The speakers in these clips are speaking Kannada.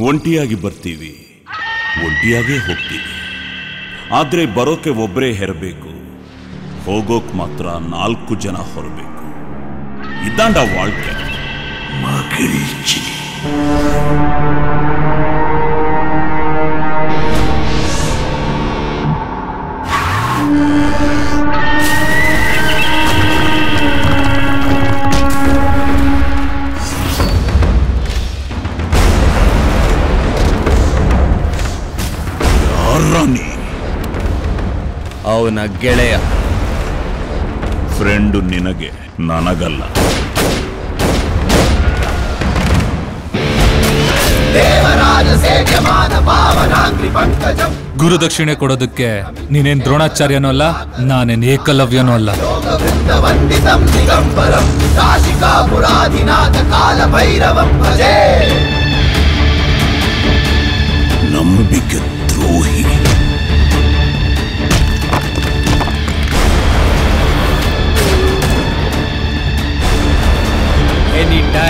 ಒಂಟಿಯಾಗಿ ಬರ್ತೀವಿ. ಒಂಟಿಯಾಗೇ ಹೋಗ್ತೀವಿ. ಆದರೆ ಬರೋಕೆ ಒಬ್ಬರೇ ಹೆರಬೇಕು. ಹೋಗೋಕ್ ಮಾತ್ರ ನಾಲ್ಕು ಜನ ಹೊರಬೇಕು. ಇದ್ದಾಂಡ ವಾಳ್ಕೆ. ಯಾರನಿ ಅವನ ಗೆಳೆಯ. ಫ್ರೆಂಡು ನಿನಗೆ ನನಗಲ್ಲ. ಗುರುದಕ್ಷಿಣೆ ಕೊಡೋದಕ್ಕೆ ನೀನೇನ್ ದ್ರೋಣಾಚಾರ್ಯನೂ ಅಲ್ಲ ನಾನೇನ್ ಏಕಲವ್ಯನೂ ಅಲ್ಲ. ನಂಬಿಕೆ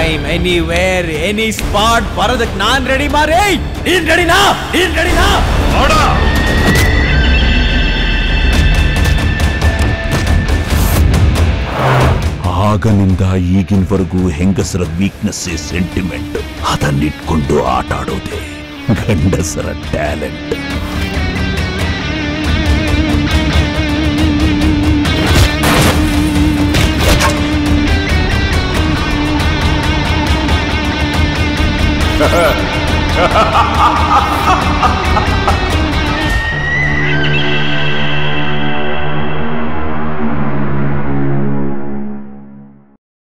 ಟೈಮ್ ಎನಿವೇರ್ ಎನಿ ಸ್ಪಾಟ್ ಬರೋದಕ್ ನಾನ್ ರೆಡಿ ಮಾರೇ? ನೀನ್ ರೆಡಿನಾ ನೀನ್ ರೆಡಿನಾ ಆಗನಿಂದ ಈಗಿನವರೆಗೂ ಹೆಂಗಸರ ವೀಕ್ನೆಸ್ ಸೆಂಟಿಮೆಂಟ್ ಅದನ್ನಿಟ್ಕೊಂಡು ಆಟ ಆಡೋದೆ ಗಂಡಸರ ಟ್ಯಾಲೆಂಟ್ 呵呵，哈哈哈哈哈！哈。